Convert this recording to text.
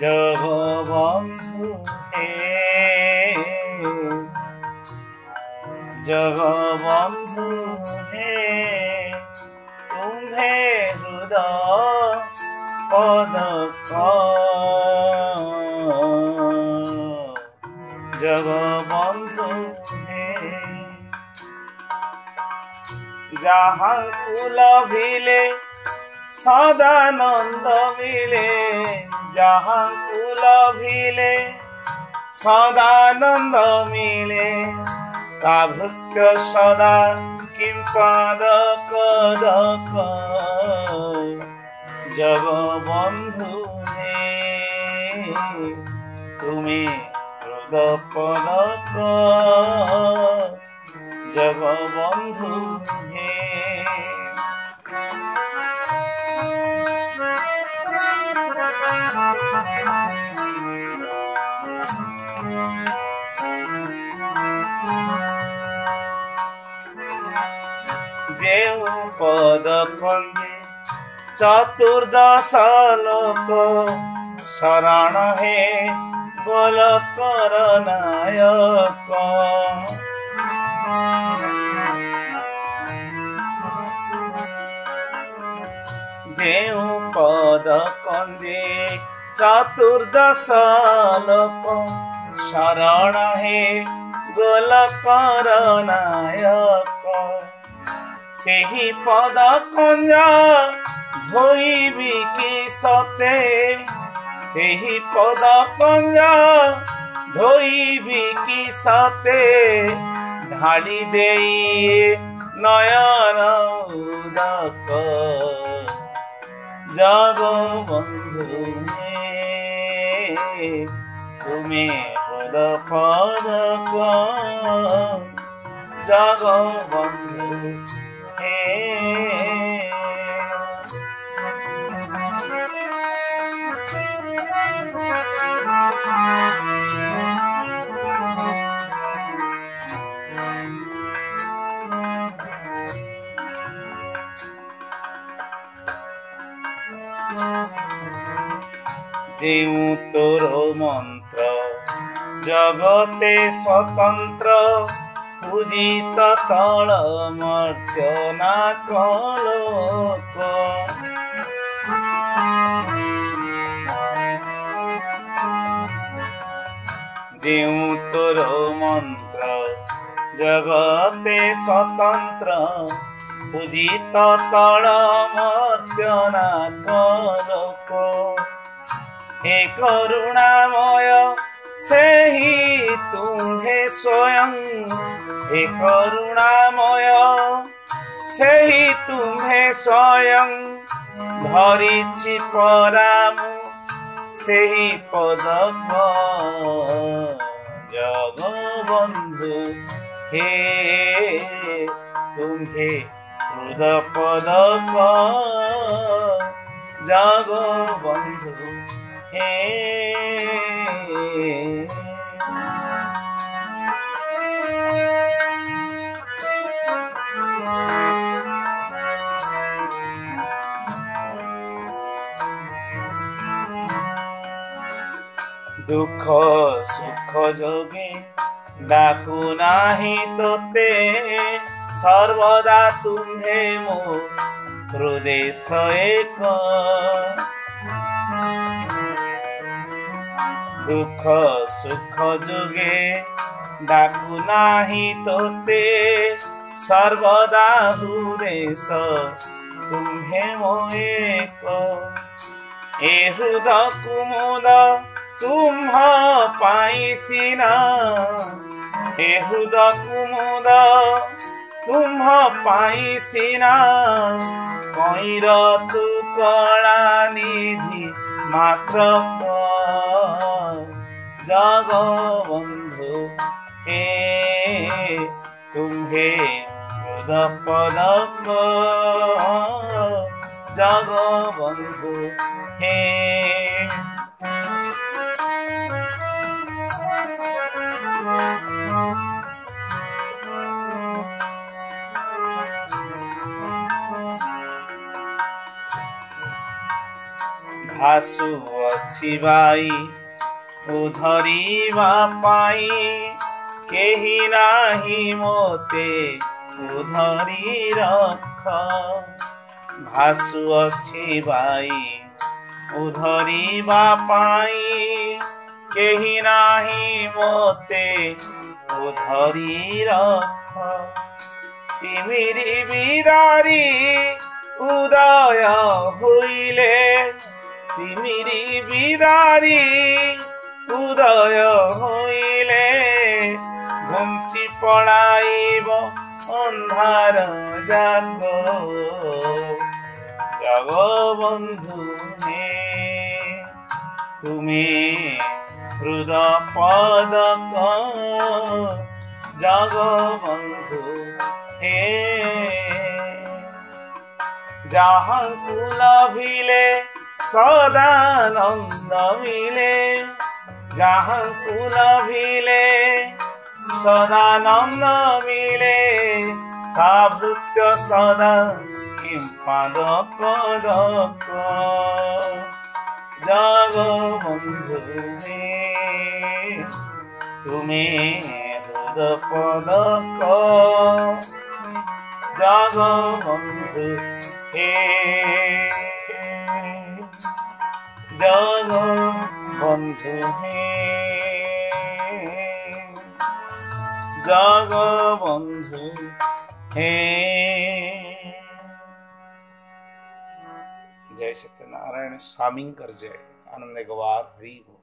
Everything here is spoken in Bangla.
জগবন্ধু হে জগবন্ধু হে তুমে হৃদয় পদক জগবন্ধু যাহা কুল ভিলে সদানন্দ মিলে। যাহা কুল ভিলে সদানন্দ মিলে। তা ভৃত্য সদা কিম পদ কদক জগবন্ধু তুমি পদক জগবন্ধু হে ଯେଉଁ ପଦ କନ୍ଦେ ଚତୁର୍ଦଶ ଲୋକ ଶରଣ ହେ ବୋଲ କର ନାୟକ ଯେଉଁ ପଦ କନ୍ଦେ ଚତୁର୍ଦଶ ଲୋକ ଶରଣ ହେ ଗୋଲ କର ନାୟକ ସେହି ପଦ କଞ୍ଜ ଧୋଇବି କି ସତେ ସେହି ପଦ କଞ୍ଜ ଧୋଇବି କି ସତେ ଢାଳି ଦେଇ ନୟନ ଉଦକ ଜଗବନ୍ଧୁ হে তুমি পদ পদক জগবন্ধু হে যে উত্তর মন্ত্র ଜଗତେ ସ୍ୱତନ୍ତ୍ର ପୂଜିତ ତଳ ମର୍ଚ୍ଚନା କଲୋକ ଯେଉଁ ତୋର ମନ୍ତ୍ର ଜଗତେ ସ୍ୱତନ୍ତ୍ର ପୂଜିତ ତଳ ମର୍ଚ୍ଚନା କଲୋକ হে করুণাময় সেই তুমে স্বয়ং হে করুণাময় সেই তুমে স্বয়ং ধরিছি পরামু সেই পদক জগবন্ধু হে তুমে হৃদ পদক জগবন্ধু হে দুঃখ সুখ যোগে ডাকু নাহি তোতে সর্বদা তুমে মো হৃদয় এক। ଦୁଃଖ ସୁଖ ଯୋଗେ ଡାକୁ ନାହିଁ ତୋତେ। ସର୍ବଦା ଦୁରେଶ ତୁମ୍ଭେ ମୋ ଏକ। ଏ ହୃଦକୁ ତୁମ୍ଭ ପାଇଁ ସିନା ଏ ହୃଦକୁ ମୁଦ ତୁମ୍ଭ ପାଇଁ ସିନା କଇଁର ତୁ କଳା ନିଧି ମାତ୍ର জাগ বন্ধু। হে তুমে পদম জাগ বন্ধু হে। ভাসু ଅଛି ଭାଇ ଉଧରିବା ପାଇଁ କେହି ନାହିଁ ମୋତେ ଉଧରି ରଖ ଭାସୁଅଛି ଭାଇ ଉଧରିବା ପାଇଁ କେହି ନାହିଁ ମୋତେ ଉଧରି ରଖ ତିମିରି ବିଦାରି ଉଦୟ ହୋଇଲେ ତିମିରି উদয় হইলে ঘুমচি পড়াইব অন্ধার জাগ জাগ বন্ধু হে তুমি হৃদ পদ জাগ বন্ধু হে, যাহা কুলাভিলে সদানন্দ মিলে যাহাକୁ লভিলে সদানন্দ মিলে তা ভৃত্য সদা পাদক রক জগবন্ধু হে, তুমি পদক। জগবন্ধু হে জগবন্ধু হে জগবন্ধু হে जय सत्यनारायण स्वामी कर जय आनंद गवार हरि हो